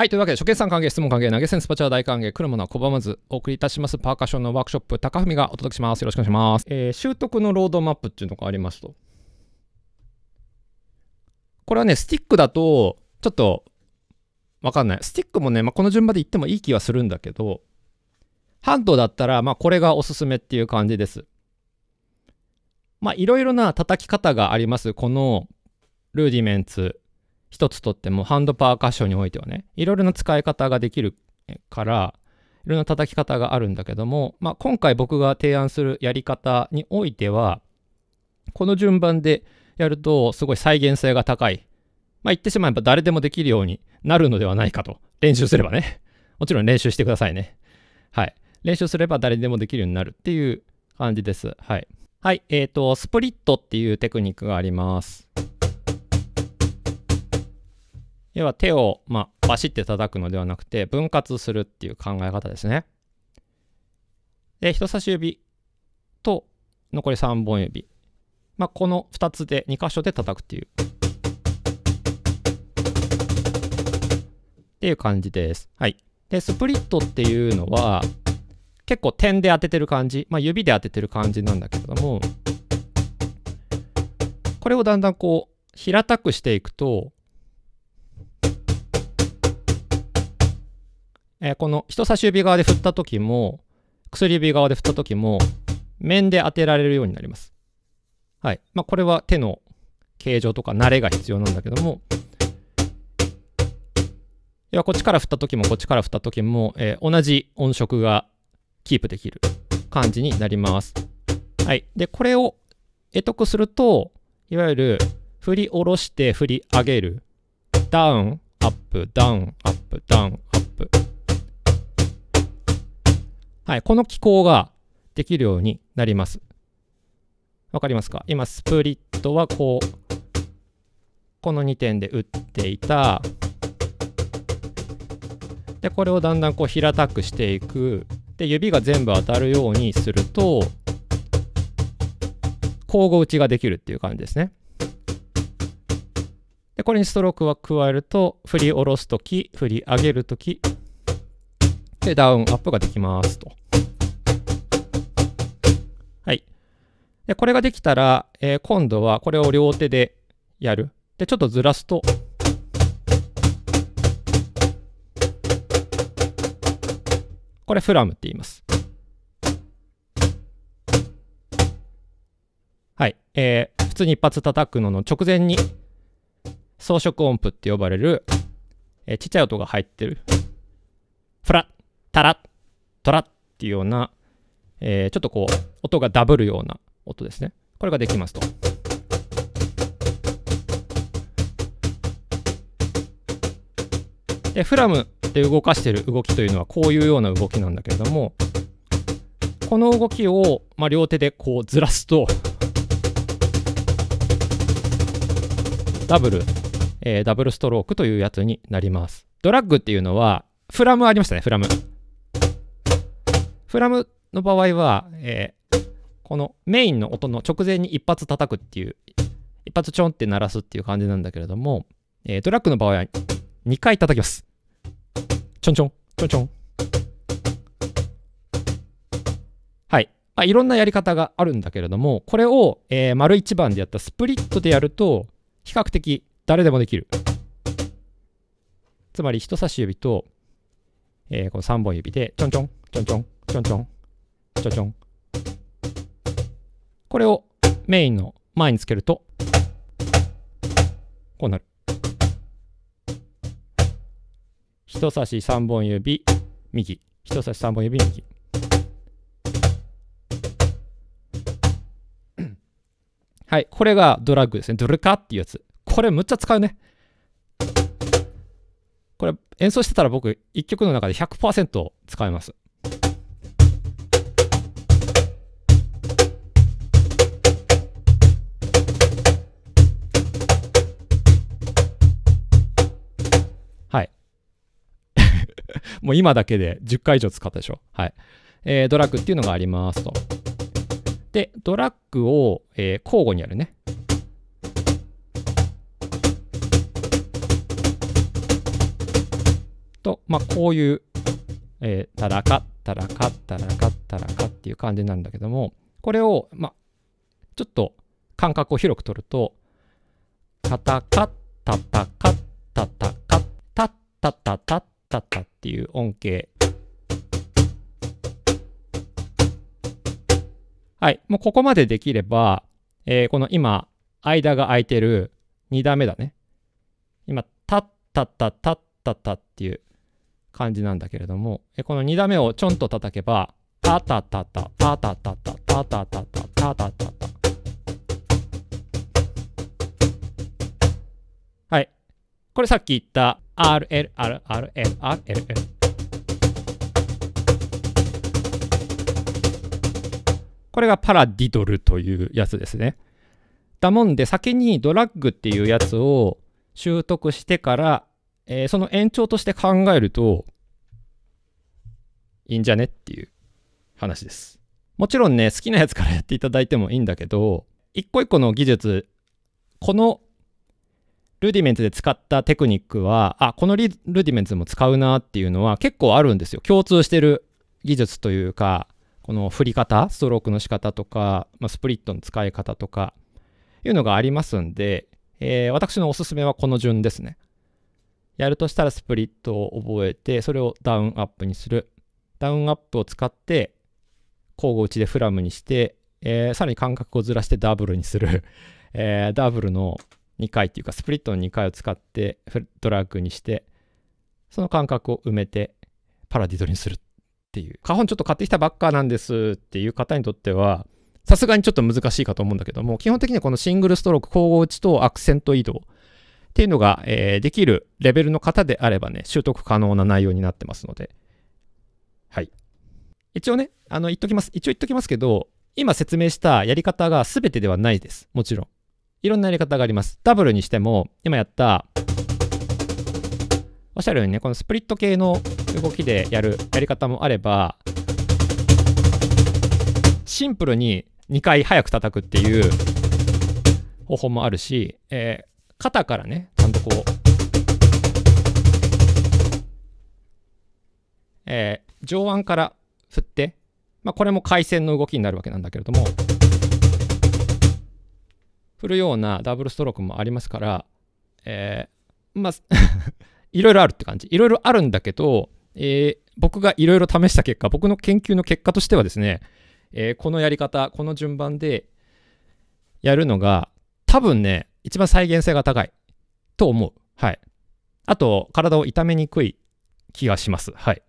はい。というわけで、初見さん歓迎、質問歓迎、投げ銭スパチャー大歓迎、来るものは拒まず、お送りいたしますパーカッションのワークショップ、高文がお届けします。よろしくお願いします。えー、習得のロードマップっていうのがありますと。これはね、スティックだと、ちょっと、わかんない。スティックもね、まあ、この順番で言ってもいい気はするんだけど、ハンドだったら、まあ、これがおすすめっていう感じです。まあ、いろいろな叩き方があります。このルーディメンツ一つとってもハンドパーカッションにおいてはね、いろいろな使い方ができるから、いろんな叩き方があるんだけども、まあ、今回僕が提案するやり方においては、この順番でやるとすごい再現性が高い。まあ、言ってしまえば誰でもできるようになるのではないかと。練習すればね。もちろん練習してくださいね。はい。練習すれば誰でもできるようになるっていう感じです。はい。はい。えっ、ー、と、スプリットっていうテクニックがあります。要は手を、まあ、バシッて叩くのではなくて、分割するっていう考え方ですね。で、人差し指と残り3本指。まあ、この2つで、2箇所で叩くっていう。っていう感じです。はい。で、スプリットっていうのは、結構点で当ててる感じ、まあ、指で当ててる感じなんだけれども、これをだんだんこう、平たくしていくと、えー、この人差し指側で振った時も、薬指側で振った時も、面で当てられるようになります。はい。まあ、これは手の形状とか慣れが必要なんだけども、要はこっちから振った時もこっちから振った時も、えー、同じ音色がキープできる感じになります。はい。で、これを得得すると、いわゆる振り下ろして振り上げる。ダウン、アップ、ダウン、アップ、ダウン、はい、この機構ができるようになります。わかりますか？今、スプリットはこう、この2点で打っていた。で、これをだんだんこう平たくしていく。で、指が全部当たるようにすると、交互打ちができるっていう感じですね。で、これにストロークは加えると、振り下ろすとき、振り上げるとき、で、ダウンアップができますと。で、これができたら、えー、今度はこれを両手でやる。で、ちょっとずらすと、これフラムって言います。はい。えー、普通に一発叩くのの直前に装飾音符って呼ばれる、えー、ちっちゃい音が入ってる。フラッタラッ、トラッっていうような、えー、ちょっとこう、音がダブるような音ですね。これができますと。で、フラムで動かしている動きというのはこういうような動きなんだけれども、この動きを、まあ、両手でこうずらすと、ダブル、えー、ダブルストロークというやつになります。ドラッグっていうのは、フラムありましたね、フラム。フラムの場合は、えー、このメインの音の直前に一発叩くっていう、一発ちょんって鳴らすっていう感じなんだけれども、えー、ドラッグの場合は2回叩きます。ちょんちょん、ちょんちょん。はい。まあ、いろんなやり方があるんだけれども、これを、えー、丸一番でやったスプリットでやると、比較的誰でもできる。つまり人差し指と、えー、この3本指でちょんちょん、ちょんちょん、ちょんちょん、ちょんちょん。これをメインの前につけると、こうなる。人差し3本指、右。人差し3本指、右。はい。これがドラッグですね。ドルカっていうやつ。これむっちゃ使うね。これ演奏してたら僕1曲の中で100%使えます。もう今だけで10回以上使ったでしょ？はい。えー、ドラッグっていうのがありますと。で、ドラッグを、えー、交互にやるね。と、まあ、こういう、えー、たらか、たらか、たらか、たらかっていう感じになるんだけども、これを、まあ、ちょっと間隔を広く取ると、たたか、たたか、たたか、たたたたたたっていう音形。はい。もうここまでできれば、えー、この今、間が空いてる2段目だね。今、たったたたったたっていう感じなんだけれども、えこの2段目をちょんと叩けば、たたたた、たたたた、たたたた、たたたた。はい。これさっき言った RL、RL、RL、RL。これがパラディドルというやつですね。だもんで先にドラッグっていうやつを習得してから、えー、その延長として考えるといいんじゃねっていう話です。もちろんね、好きなやつからやっていただいてもいいんだけど、一個一個の技術、このルディメンツで使ったテクニックは、あ、このルディメンツも使うなっていうのは結構あるんですよ。共通してる技術というか、この振り方、ストロークの仕方とか、まあ、スプリットの使い方とか、いうのがありますんで、えー、私のおすすめはこの順ですね。やるとしたらスプリットを覚えて、それをダウンアップにする。ダウンアップを使って、交互打ちでフラムにして、えー、さらに間隔をずらしてダブルにする。えー、ダブルの2回っていうか、スプリットの2回を使ってドラッグにして、その間隔を埋めてパラディドルにするっていう。花本ちょっと買ってきたばっかなんですっていう方にとっては、さすがにちょっと難しいかと思うんだけども、基本的にはこのシングルストローク、交互打ちとアクセント移動っていうのが、えー、できるレベルの方であればね、習得可能な内容になってますので、はい。一応ね、あの、言っときます。一応言っときますけど、今説明したやり方が全てではないです。もちろん。いろんなやり方があります。ダブルにしても、今やった、おっしゃるようにね、このスプリット系の動きでやるやり方もあれば、シンプルに2回早く叩くっていう方法もあるし、えー、肩からね、ちゃんとこう、えー、上腕から振って、まあ、これも回線の動きになるわけなんだけれども、振るようなダブルストロークもありますから、えー、まあ いろいろあるって感じ。いろいろあるんだけど、えー、僕がいろいろ試した結果、僕の研究の結果としてはですね、えー、このやり方、この順番でやるのが、多分ね、一番再現性が高いと思う。はい。あと、体を痛めにくい気がします。はい。